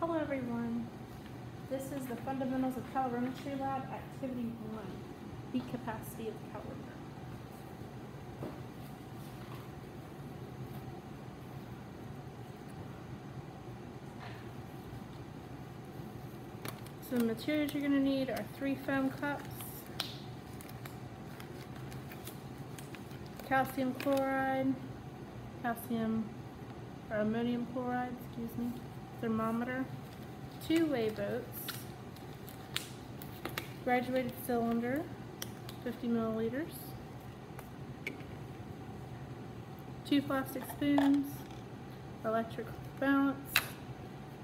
Hello everyone. This is the Fundamentals of Calorimetry Lab, Activity 1, Heat Capacity of Calorimeter. So the materials you're going to need are three foam cups, calcium chloride, calcium or ammonium chloride, excuse me, thermometer, two weigh boats, graduated cylinder, 50 milliliters, two plastic spoons, electric balance,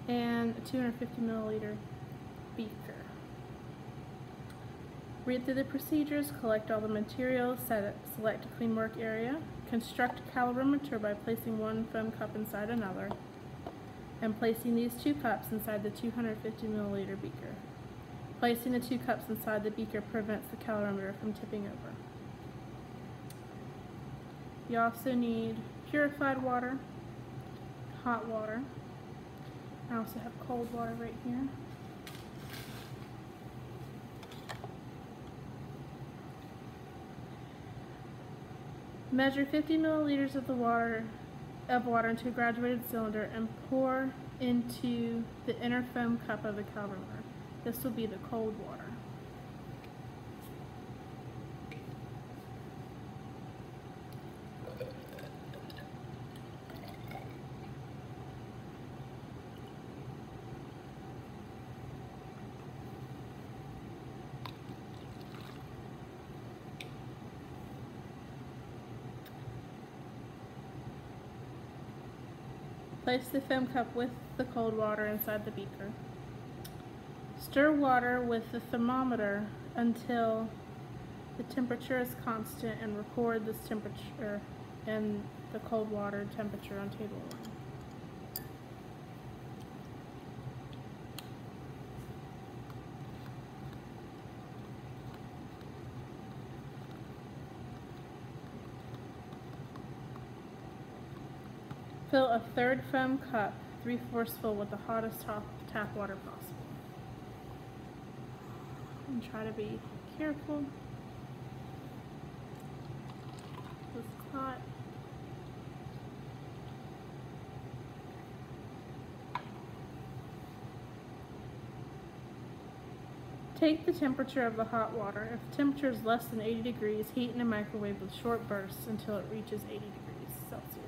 and a 250 milliliter beaker. Read through the procedures, collect all the materials, set up, select a clean work area, construct calorimeter by placing one foam cup inside another, and placing these two cups inside the 250 milliliter beaker. Placing the two cups inside the beaker prevents the calorimeter from tipping over. You also need purified water, hot water. I also have cold water right here. Measure 50 milliliters of the water of water into a graduated cylinder and pour into the inner foam cup of the calorimeter. This will be the cold water. Place the foam cup with the cold water inside the beaker. Stir water with the thermometer until the temperature is constant and record this temperature and the cold water temperature on table 1. Fill a third foam cup, three-fourths full with the hottest top, tap water possible. And try to be careful. This clot. Take the temperature of the hot water. If the temperature is less than 80 degrees, heat in a microwave with short bursts until it reaches 80 degrees Celsius.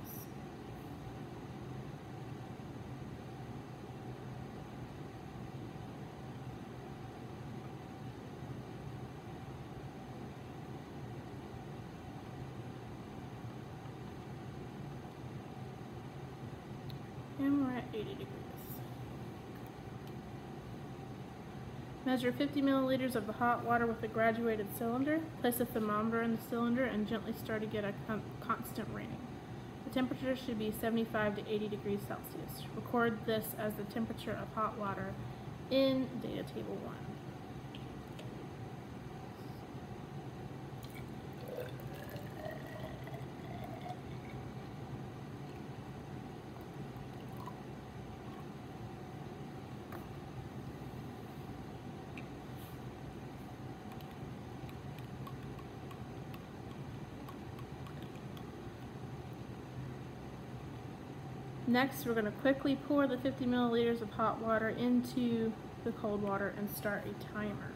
And we're 80 degrees. Measure 50 milliliters of the hot water with a graduated cylinder. Place a thermometer in the cylinder and gently stir to get a con constant reading. The temperature should be 75 to 80 degrees Celsius. Record this as the temperature of hot water in data table 1. Next, we're going to quickly pour the 50 milliliters of hot water into the cold water and start a timer.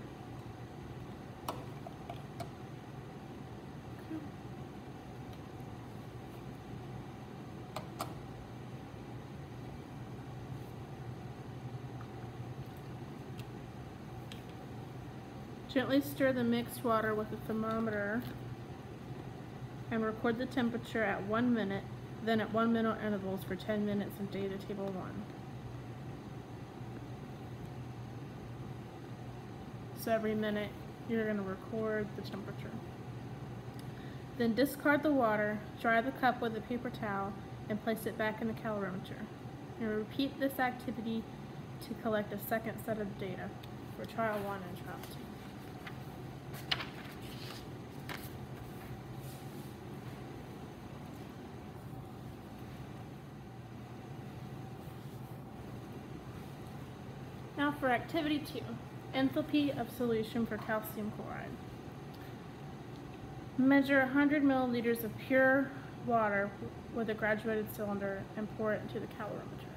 Gently stir the mixed water with a thermometer and record the temperature at one minute then at one minute intervals for 10 minutes in data table 1. So every minute you're going to record the temperature. Then discard the water, dry the cup with a paper towel, and place it back in the calorimeter. And repeat this activity to collect a second set of data for trial 1 and trial 2. For activity two, enthalpy of solution for calcium chloride. Measure 100 milliliters of pure water with a graduated cylinder and pour it into the calorimeter.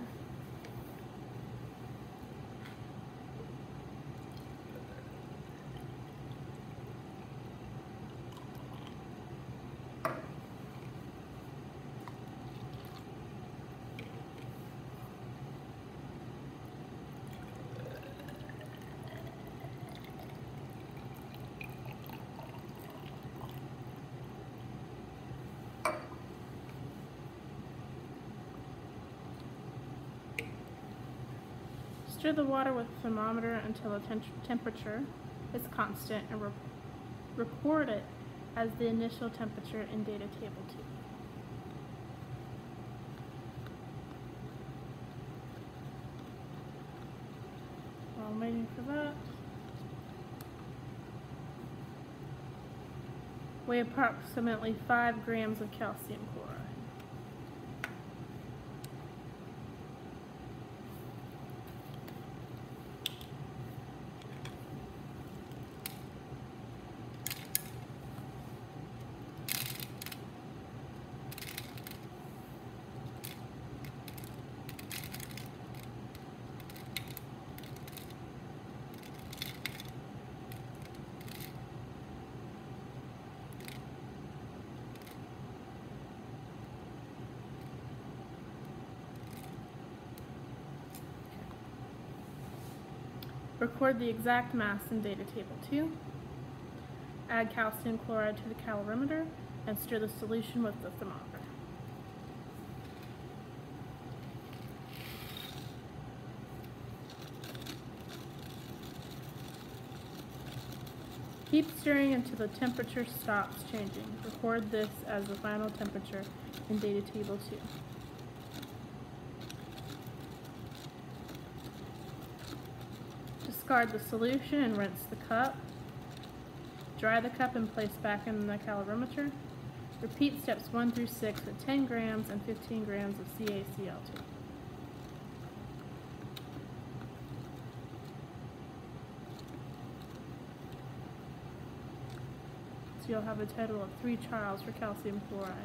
Stir the water with a thermometer until the tem- temperature is constant and re- record it as the initial temperature in data table 2. While I'm waiting for that, weigh approximately 5 grams of calcium chloride. Record the exact mass in data table 2. Add calcium chloride to the calorimeter and stir the solution with the thermometer. Keep stirring until the temperature stops changing. Record this as the final temperature in data table 2. Discard the solution and rinse the cup. Dry the cup and place back in the calorimeter. Repeat steps 1 through 6 with 10 grams and 15 grams of CaCl2. So you'll have a total of three trials for calcium chloride.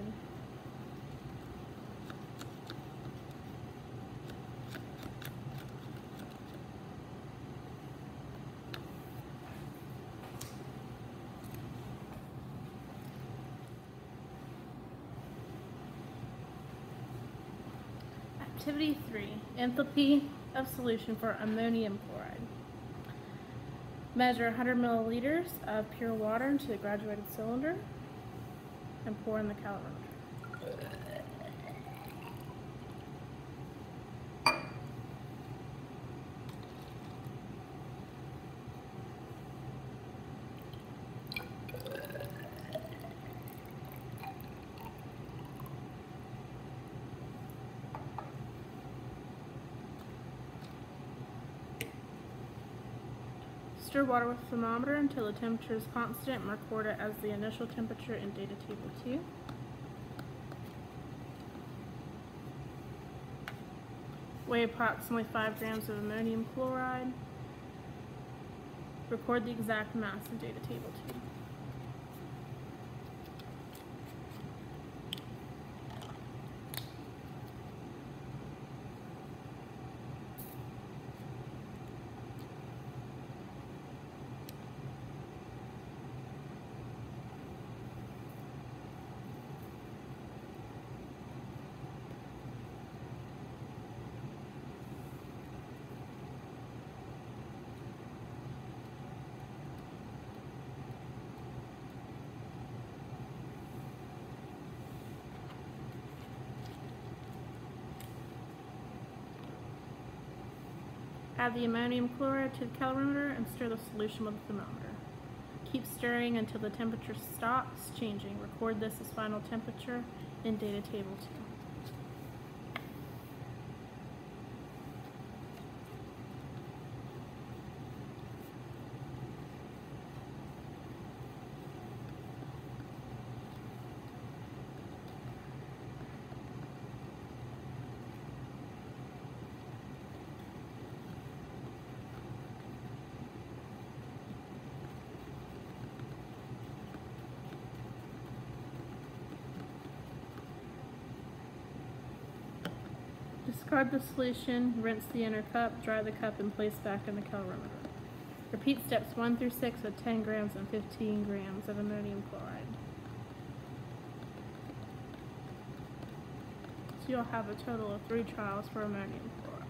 Activity 3, enthalpy of solution for ammonium chloride. Measure 100 milliliters of pure water into the graduated cylinder and pour in the calorimeter. Stir water with thermometer until the temperature is constant and record it as the initial temperature in data table 2. Weigh approximately 5 grams of ammonium chloride. Record the exact mass in data table 2. Add the ammonium chloride to the calorimeter and stir the solution with the thermometer. Keep stirring until the temperature stops changing. Record this as final temperature in data table 2. Discard the solution, rinse the inner cup, dry the cup, and place back in the calorimeter. Repeat steps 1 through 6 with 10 grams and 15 grams of ammonium chloride. So you'll have a total of three trials for ammonium chloride.